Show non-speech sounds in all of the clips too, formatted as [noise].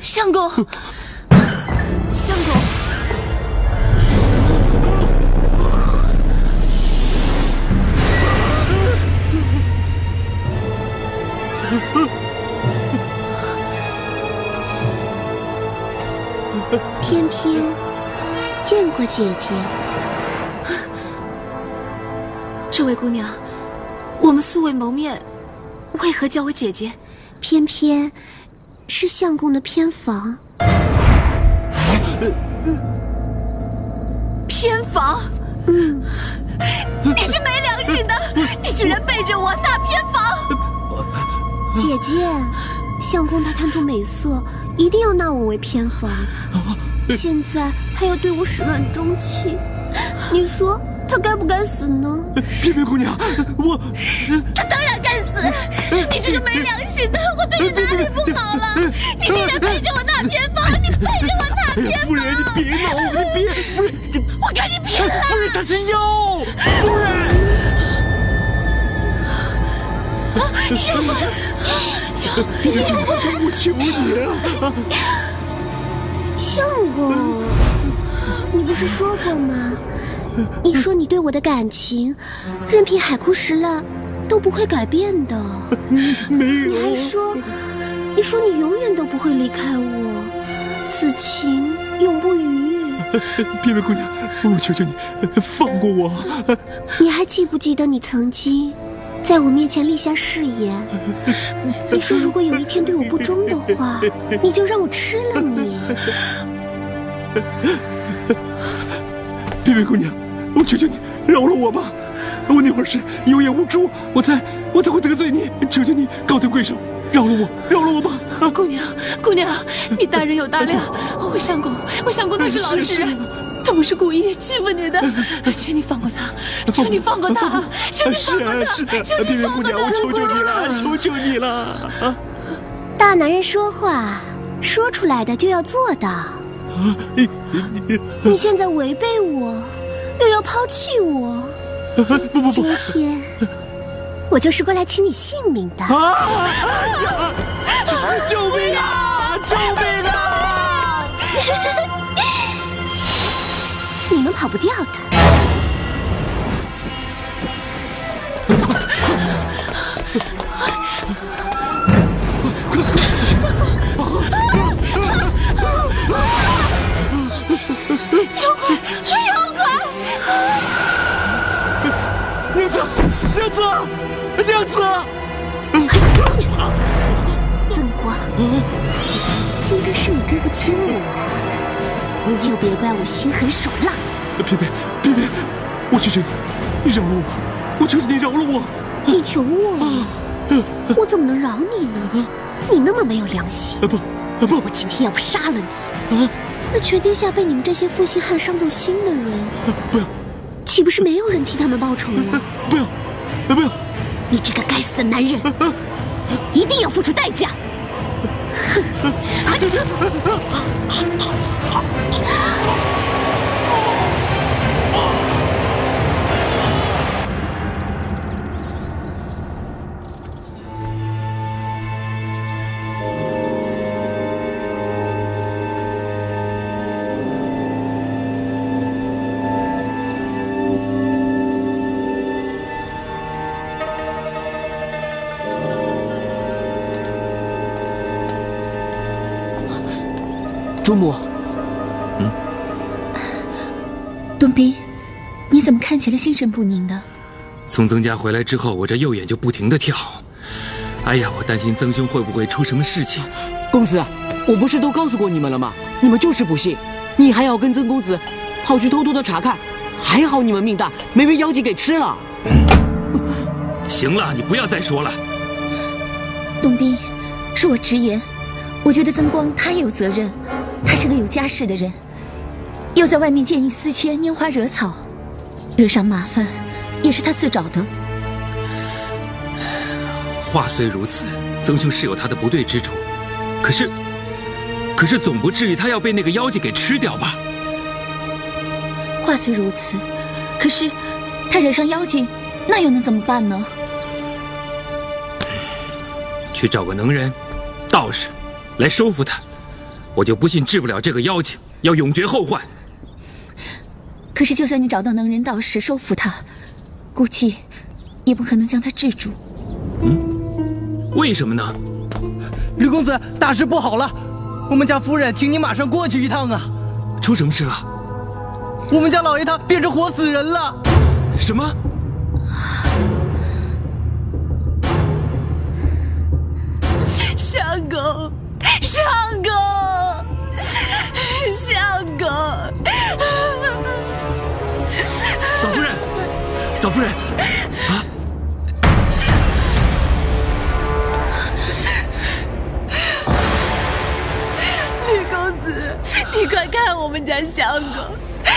相公，相公，偏偏见过姐姐。这位姑娘，我们素未谋面，为何叫我姐姐？偏偏是相公的偏房。偏房？嗯，你是没良心的！你居然背着我纳偏房！姐姐，相公他贪图美色，一定要纳我为偏房。现在还要对我始乱终弃，你说他该不该死呢？偏偏姑娘，我他当然该死！你这个没良心的，我对你哪里不好了？你竟然背着我纳偏房！你背着我纳偏房！夫人，你别闹，你别，夫人，我跟你拼了！夫人，他是妖，夫人。偏偏，我求你啊！相公，你不是说过吗？你说你对我的感情，任凭海枯石烂都不会改变的。[laughs] 没有。你还说，你说你永远都不会离开我，此情永不渝。偏偏姑娘，我求求你放过我。[laughs] 你还记不记得你曾经在我面前立下誓言？[laughs] 你说如果有一天对我不忠的话，你就让我吃了你。偏偏姑娘，我求求你饶了我吧！我那会儿是有眼无珠，我才我才会得罪你。求求你高抬贵手，饶了我，饶了我吧！啊，姑娘，姑娘，你大人有大量。我相公，我相公他是老实人，他不是故意欺负你的，求你放过他，求你放过他，求你放过他，求你放过他！我求求你了，求求你了！啊！大男人说话，说出来的就要做到。啊！你你你现在违背我，又要抛弃我，不不不！今天我就是过来取你性命的！啊！救命啊！救命啊！你们跑不掉的！曾光，今天是你对不起我，就别怪我心狠手辣。别别别别，我求求你，你饶了我！我求求你饶了我！你求我？我怎么能饶你呢？你那么没有良心！不不，我今天要不杀了你！啊那全天下被你们这些负心汉伤透心的人，不要，岂不是没有人替他们报仇了？不要，不要！你这个该死的男人，一定要付出代价！あ [laughs] っ主母，嗯，敦斌，你怎么看起来心神不宁的？从曾家回来之后，我这右眼就不停的跳。哎呀，我担心曾兄会不会出什么事情。公子，我不是都告诉过你们了吗？你们就是不信，你还要跟曾公子跑去偷偷的查看。还好你们命大，没被妖精给吃了。行了，你不要再说了。东斌，恕我直言，我觉得曾光他也有责任。他是个有家室的人，又在外面见异思迁、拈花惹草，惹上麻烦，也是他自找的。话虽如此，曾兄是有他的不对之处，可是，可是总不至于他要被那个妖精给吃掉吧？话虽如此，可是他惹上妖精，那又能怎么办呢？去找个能人、道士，来收服他。我就不信治不了这个妖精，要永绝后患。可是，就算你找到能人道士收服他，估计也不可能将他治住。嗯为什么呢？吕公子，大事不好了！我们家夫人请你马上过去一趟啊！出什么事了？我们家老爷他变成活死人了！什么？嫂夫人，啊！吕公子，你快看我们家相公，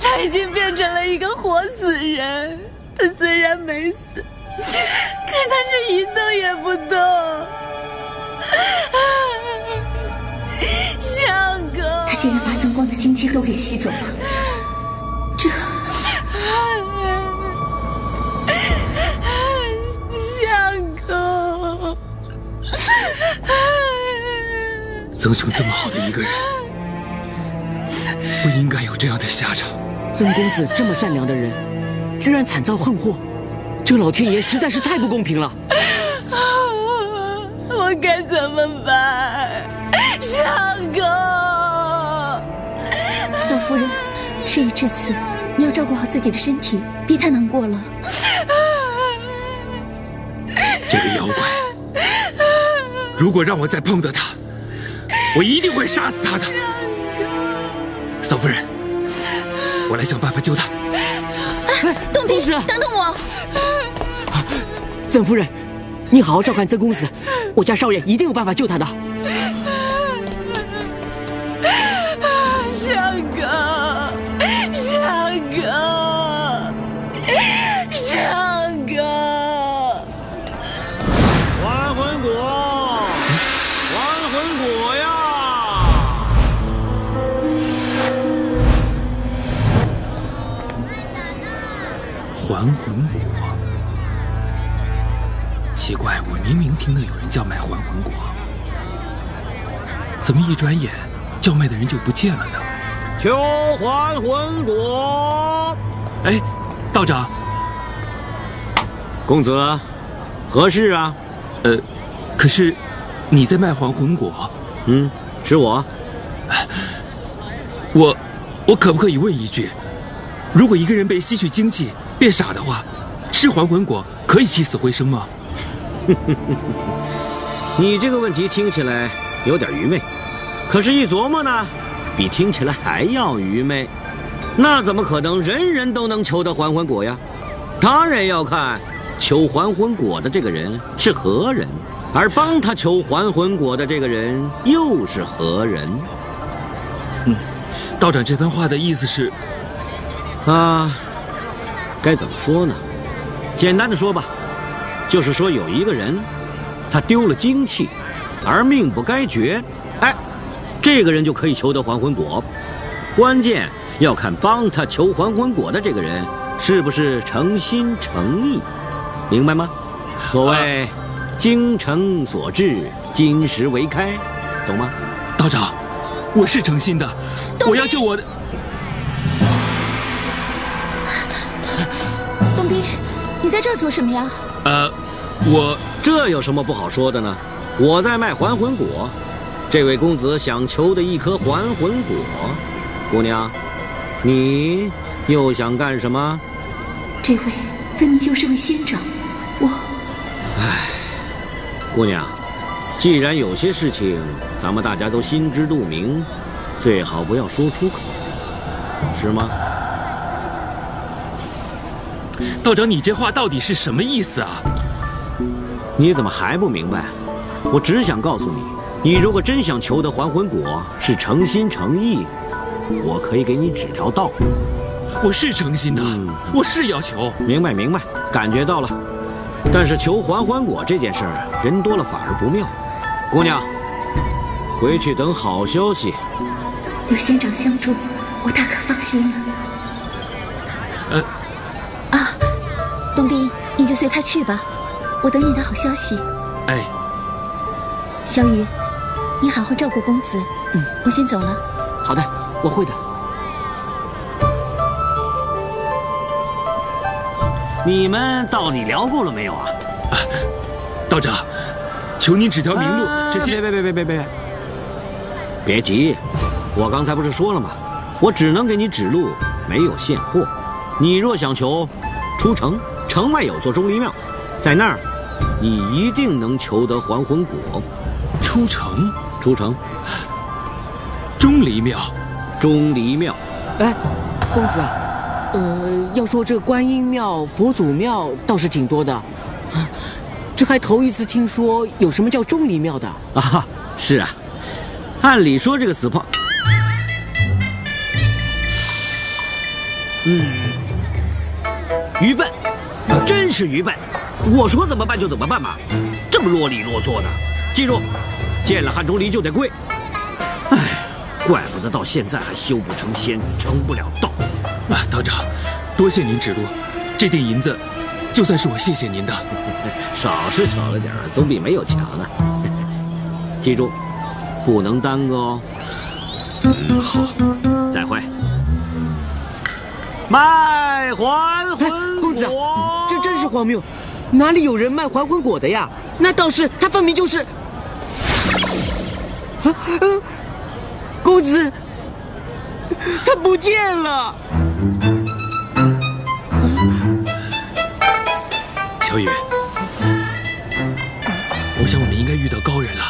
他已经变成了一个活死人。他虽然没死，可他是一动也不动。相公，他竟然把曾光的金钱都给吸走了，曾兄这么好的一个人，不应该有这样的下场。曾公子这么善良的人，居然惨遭横祸，这老天爷实在是太不公平了。[laughs] 我该怎么办，相公？嫂夫人，事已至此，你要照顾好自己的身体，别太难过了。这个妖怪，如果让我再碰到他，我一定会杀死他的。嫂夫人，我来想办法救他。东平，等等我！曾夫人，你好好照看曾公子，我家少爷一定有办法救他的。还魂果，奇怪，我明明听到有人叫卖还魂果，怎么一转眼叫卖的人就不见了呢？求还魂果！哎，道长，公子，何事啊？呃，可是你在卖还魂果，嗯，是我。我我可不可以问一句，如果一个人被吸取精气变傻的话，吃还魂果可以起死回生吗？[laughs] 你这个问题听起来有点愚昧，可是，一琢磨呢，比听起来还要愚昧。那怎么可能人人都能求得还魂果呀？当然要看求还魂果的这个人是何人，而帮他求还魂果的这个人又是何人。嗯道长这番话的意思是，啊，该怎么说呢？简单的说吧，就是说有一个人，他丢了精气，而命不该绝，哎，这个人就可以求得还魂果。关键要看帮他求还魂果的这个人是不是诚心诚意，明白吗？所谓“精诚所至，金石为开”，懂吗？道长，我是诚心的，我要救我的。你在这儿做什么呀？呃，我这有什么不好说的呢？我在卖还魂果，这位公子想求的一颗还魂果，姑娘，你又想干什么？这位分明就是位仙长，我唉，姑娘，既然有些事情咱们大家都心知肚明，最好不要说出口，是吗？道长，你这话到底是什么意思啊？你怎么还不明白？我只想告诉你，你如果真想求得还魂果，是诚心诚意，我可以给你指条道。我是诚心的，嗯我是要求。明白明白，感觉到了。但是求还魂果这件事儿，人多了反而不妙。姑娘，回去等好消息。有仙长相助，我大可放心了。东斌，你就随他去吧，我等你的好消息。哎，小雨，你好好照顾公子，嗯我先走了。好的，我会的。你们到底聊过了没有啊？道长，求您指条明路。啊这些别别别别别别，别急，我刚才不是说了吗？我只能给你指路，没有现货。你若想求出城，城外有座钟离庙，在那儿，你一定能求得还魂果。出城？出城，钟离庙，钟离庙，哎，公子啊，呃，要说这观音庙、佛祖庙倒是挺多的，啊这还头一次听说有什么叫钟离庙的。啊，是啊，按理说这个死炮，嗯，愚笨，真是愚笨。我说怎么办就怎么办嘛，这么啰里啰嗦的。记住，见了汉钟离就得跪。哎，怪不得到现在还修不成仙，成不了道。啊，道长，多谢您指路，这锭银子，就算是我谢谢您的。少是少了点儿，总比没有强啊。记住，不能耽搁哦。嗯，好。再会。卖还魂荒谬，哪里有人卖还魂果的呀？那道士他分明就是……公子，他不见了。小雨，我想我们应该遇到高人了。